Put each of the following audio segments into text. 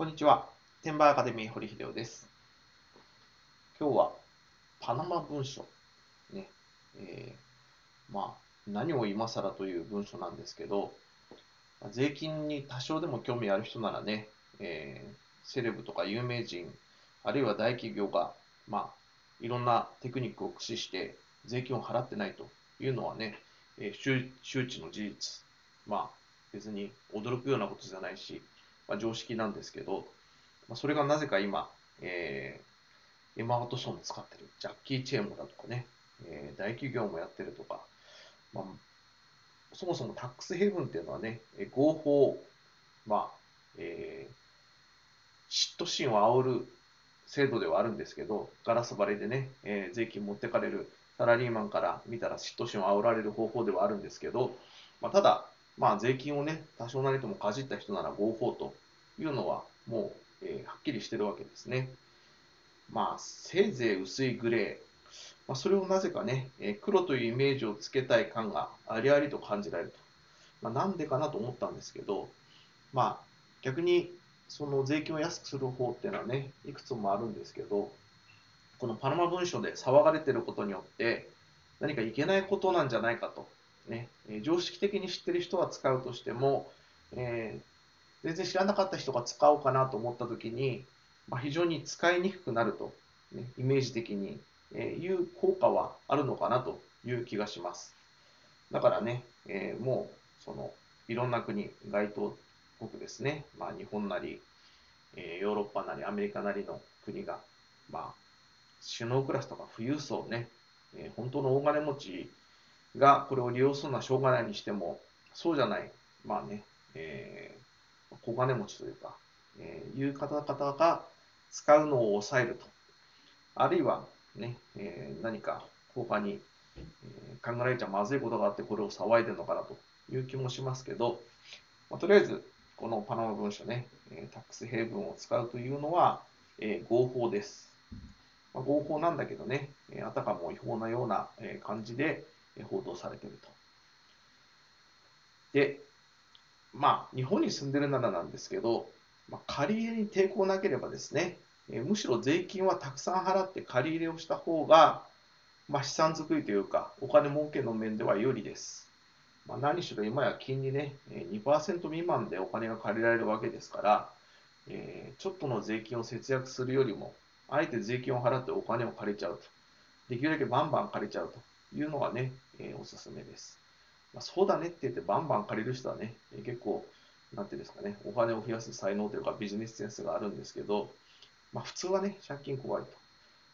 こんにちは。テンバーアカデミー堀秀夫です。今日はパナマ文書。ね。えーまあ、何を今更という文書なんですけど、税金に多少でも興味ある人ならね、えーセレブとか有名人、あるいは大企業が、まあ、いろんなテクニックを駆使して税金を払ってないというのはね、えー周知の事実。まあ、別に驚くようなことじゃないし、まあ、常識なんですけど、まあ、それがなぜか今、えーエマ・ワトソン使ってる、ジャッキー・チェーンもだとかね、えー大企業もやってるとか、まあ、そもそもタックスヘブンっていうのはね、えー合法、まあ、えー嫉妬心を煽る制度ではあるんですけど、ガラス張りでね、えー税金持ってかれるサラリーマンから見たら嫉妬心を煽られる方法ではあるんですけど、まあ、ただ、まあ、税金をね、多少なりともかじった人なら合法というのは、もう、えーはっきりしてるわけですね。まあ、せいぜい薄いグレー。まあ、それをなぜかね、えー黒というイメージをつけたい感がありありと感じられると。まあ、なんでかなと思ったんですけど、まあ、逆に、その税金を安くする方っていうのはね、いくつもあるんですけど、このパナマ文書で騒がれてることによって、何かいけないことなんじゃないかと。ね、え常識的に知ってる人は使うとしても、えー全然知らなかった人が使おうかなと思ったときに、まあ、非常に使いにくくなると、ね、イメージ的に、えーいう効果はあるのかなという気がします。だからね、えーもうそのいろんな国、該当国ですね、まあ、日本なり、えヨーロッパなりアメリカなりの国が、まあ、首脳クラスとか富裕層ね、え本当の大金持ちがこれを利用するのはしょうがないにしても、そうじゃない、まあね、えー小金持ちというか、えーいう方々が使うのを抑えると。あるいは、ね、えー何か他に、考えられちゃまずいことがあってこれを騒いでるのかなという気もしますけど、まあとりあえず、このパナマ文書ね、えータックスヘイブンを使うというのは、えー合法です。まあ、合法なんだけどね、えーあたかも違法なようなえー感じで報道されていると。で、まあ、日本に住んでるならなんですけど、まあ、借り入れに抵抗なければですね、えむしろ税金はたくさん払って借り入れをした方が、まあ、資産作りというか、お金儲けの面では有利です。まあ、何しろ今や金利ね、2%未満でお金が借りられるわけですから、えーちょっとの税金を節約するよりも、あえて税金を払ってお金を借りちゃうと。できるだけバンバン借りちゃうというのがね、えーおすすめです。まあ、そうだねって言ってバンバン借りる人はね、えー結構、なんていうんですかね、お金を増やす才能というかビジネスセンスがあるんですけど、まあ、普通はね、借金怖いと。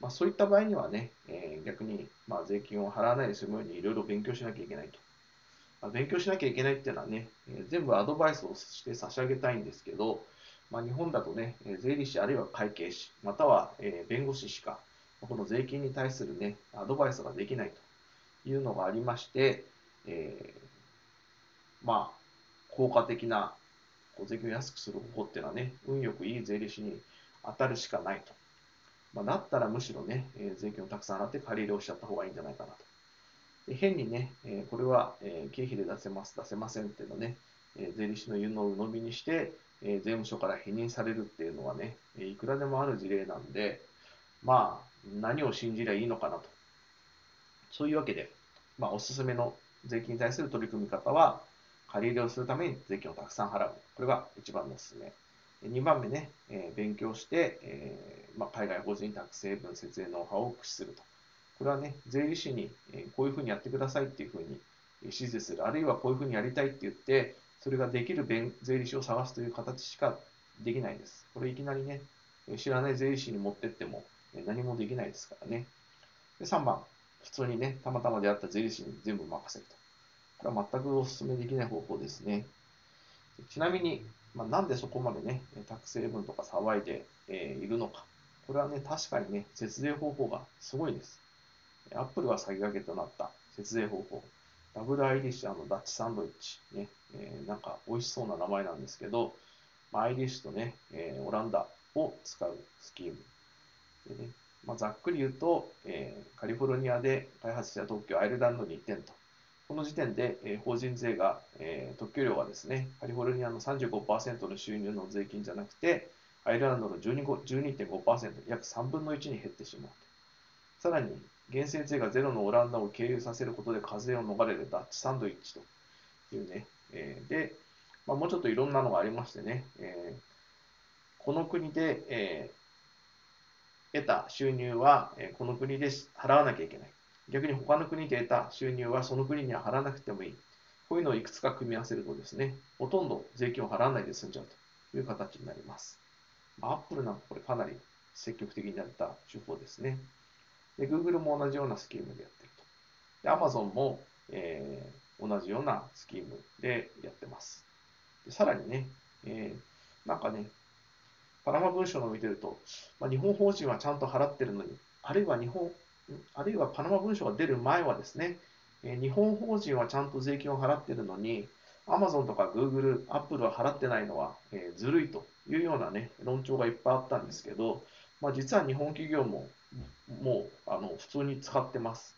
まあ、そういった場合にはね、えー逆に、まあ、税金を払わないで済むようにいろいろ勉強しなきゃいけないと。まあ、勉強しなきゃいけないっていうのはね、えー全部アドバイスをして差し上げたいんですけど、まあ、日本だとね、えー税理士あるいは会計士、または、えー弁護士しか、この税金に対するね、アドバイスができないというのがありまして、えーまあ、効果的な税金を安くする方法っていうのはね、運よくいい税理士に当たるしかないと。まあ、だったらむしろね、えー税金をたくさん払って借り入れをしちゃった方がいいんじゃないかなと。で変にね、えーこれは、え経費で出せます、出せませんっていうのね、え税理士の言うのを鵜呑みにして、え税務署から否認されるっていうのはね、いくらでもある事例なんで、まあ、何を信じりゃいいのかなと。そういうわけで、まあ、おすすめの税金に対する取り組み方は、借り入れをするために税金をたくさん払う。これが一番のおすすめ。2番目ね、えー勉強して、えーまあ、海外法人タックス成分節税ノウハウを駆使すると。これはね、税理士に、えこういうふうにやってくださいっていうふうに指示する。あるいはこういうふうにやりたいって言って、それができる税理士を探すという形しかできないんです。これいきなりね、知らない税理士に持ってっても何もできないですからね。で3番、普通にね、たまたま出会った税理士に全部任せると。これは全くお勧めできない方法ですね。ちなみに、まあ、なんでそこまでね、タック成分とか騒いで、えーいるのか。これはね、確かにね、節税方法がすごいです。アップルが先駆けとなった節税方法。ダブルアイリッシュダッチサンドイッチ。ね、えーなんか美味しそうな名前なんですけど、まあ、アイリッシュとね、えーオランダを使うスキーム。でねまあ、ざっくり言うと、えーカリフォルニアで開発した特許アイルランドに1点と。この時点で、えー法人税が、えー特許料がですね、カリフォルニアの35%の収入の税金じゃなくて、アイルランドの12.5%、約3分の1に減ってしまうと。さらに、原生税がゼロのオランダを経由させることで課税を逃れるダッチサンドイッチというね。えー、で、まあ、もうちょっといろんなのがありましてね、えー、この国で、えー、得た収入は、この国で払わなきゃいけない。逆に他の国で得た収入はその国には払わなくてもいい。こういうのをいくつか組み合わせるとですね、ほとんど税金を払わないで済んじゃうという形になります。アップルなんかこれかなり積極的にやった手法ですね。で、Google も同じようなスキームでやってると。で、Amazon も、えー、同じようなスキームでやってます。でさらにね、えー、なんかね、パナマ文書を見てると、まあ、日本法人はちゃんと払ってるのに、あるいは日本、あるいはパナマ文書が出る前はですね、えー、日本法人はちゃんと税金を払ってるのに、Amazon とか Google、Apple は払ってないのは、えー、ずるいというようなね、論調がいっぱいあったんですけど、まあ、実は日本企業ももうあの普通に使ってます。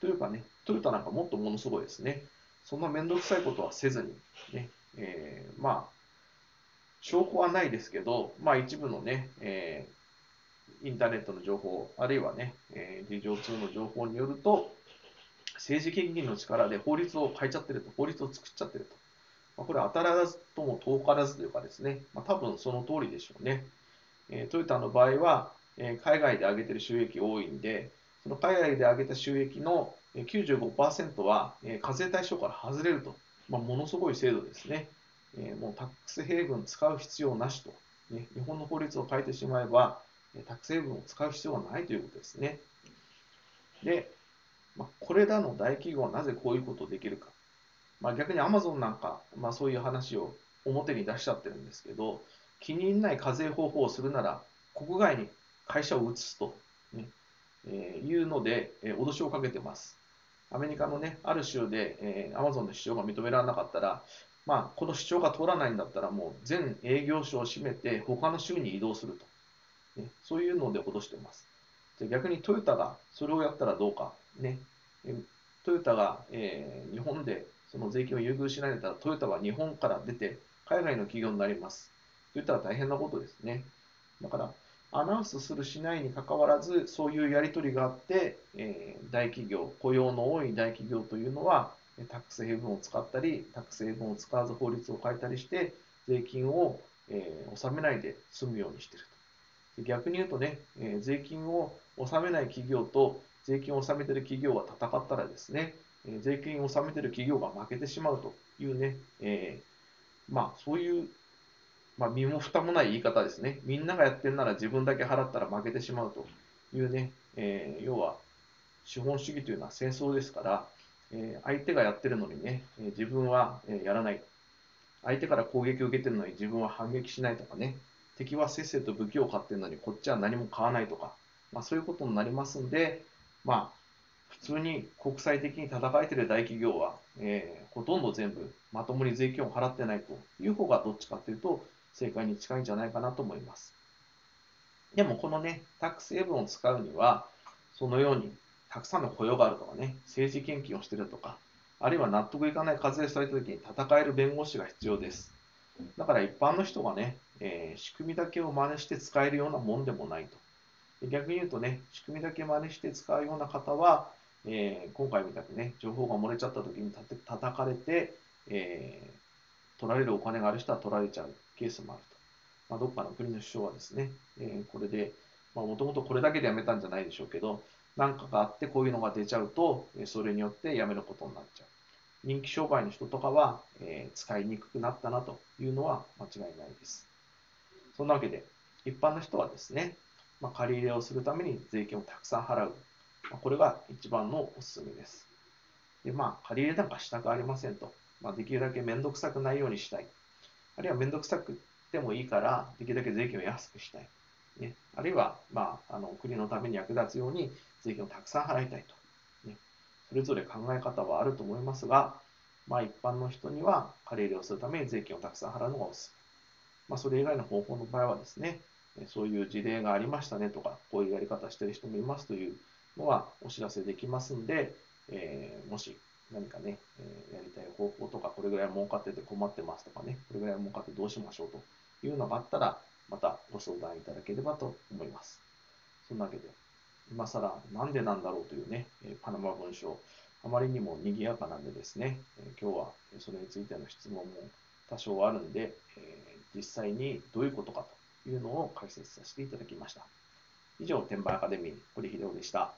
というかね、トヨタなんかもっとものすごいですね。そんなめんどくさいことはせずに、ね、えー、まあ、証拠はないですけど、まあ一部のね、えー、インターネットの情報、あるいはね、えー、事情通の情報によると、政治権限の力で法律を変えちゃってると、法律を作っちゃってると。まあ、これ当たらずとも遠からずというかですね、まあ、多分その通りでしょうね。えー、トヨタの場合は、えー、海外で上げてる収益多いんで、その海外で上げた収益の95%は、えー、課税対象から外れると。まあ、ものすごい制度ですね。えー、もうタックスヘイブン使う必要なしと。ね、日本の法律を変えてしまえば、タックスヘイブンを使う必要はないということですね。で、まあ、これらの大企業はなぜこういうことをできるか。まあ、逆にアマゾンなんか、まあ、そういう話を表に出しちゃってるんですけど、気に入らない課税方法をするなら、国外に会社を移すと、ねえー、いうので、えー、脅しをかけてます。アメリカのね、ある州で、えー、アマゾンの市場が認められなかったら、まあ、この主張が通らないんだったら、もう全営業所を閉めて、他の州に移動すると。ね、そういうので脅してます。じゃ逆にトヨタがそれをやったらどうか。ね、トヨタが、えー、日本でその税金を優遇しないんだったら、トヨタは日本から出て海外の企業になります。と言ったら大変なことですね。だから、アナウンスするしないにかかわらず、そういうやり取りがあって、えー、大企業、雇用の多い大企業というのは、タックスヘイブンを使ったり、タックスヘイブンを使わず法律を変えたりして、税金を、えー、納めないで済むようにしていると。逆に言うとね、えー、税金を納めない企業と税金を納めている企業が戦ったらですね、えー、税金を納めている企業が負けてしまうというね、えー、まあそういうまあ、身も蓋もない言い方ですね。みんながやってるなら自分だけ払ったら負けてしまうというね、えー、要は資本主義というのは戦争ですから、え、相手がやってるのにね、え、自分は、えやらない。相手から攻撃を受けてるのに自分は反撃しないとかね、敵はせっせと武器を買ってるのにこっちは何も買わないとか、まあ、そういうことになりますんで、まあ、普通に国際的に戦えてる大企業は、えー、ほとんど全部まともに税金を払ってないという方がどっちかというと、正解に近いんじゃないかなと思います。でもこのね、タックスヘブンを使うには、そのようにたくさんの雇用があるとかね、政治献金をしてるとか、あるいは納得いかない課税された時に戦える弁護士が必要です。だから一般の人がね、えー、仕組みだけを真似して使えるようなもんでもないと。逆に言うとね、仕組みだけ真似して使うような方は、えー、今回みたくね、情報が漏れちゃった時に叩かれて、えー、取られるお金がある人は取られちゃう。ケースもあると。まあ、どっかの国の首相はですね、え、これで、もともとこれだけでやめたんじゃないでしょうけど、何かがあってこういうのが出ちゃうと、それによってやめることになっちゃう。人気商売の人とかは、えー、使いにくくなったなというのは間違いないです。そんなわけで、一般の人はですね、まあ、借り入れをするために税金をたくさん払う。まあ、これが一番のおすすめです。で、まあ、借り入れなんかしたくありませんと。まあ、できるだけめんどくさくないようにしたい。あるいはめんどくさくてもいいから、できるだけ税金を安くしたい。ね、あるいは、まあ、あの国のために役立つように税金をたくさん払いたいと。ね、それぞれ考え方はあると思いますが、まあ、一般の人には借り入れをするために税金をたくさん払うのがおすすめ。まあ、それ以外の方法の場合はですね、そういう事例がありましたねとか、こういうやり方してる人もいますというのはお知らせできますんで、えー、もし何かね、えやりたい方法とか、これぐらい儲かってて困ってますとかね、これぐらい儲かってどうしましょうというのがあったら、またご相談いただければと思います。そんなわけで、今更なんでなんだろうというね、パナマ文章、あまりにも賑やかなんでですね、今日はそれについての質問も多少あるんで、実際にどういうことかというのを解説させていただきました。以上、天板アカデミー、堀秀夫でした。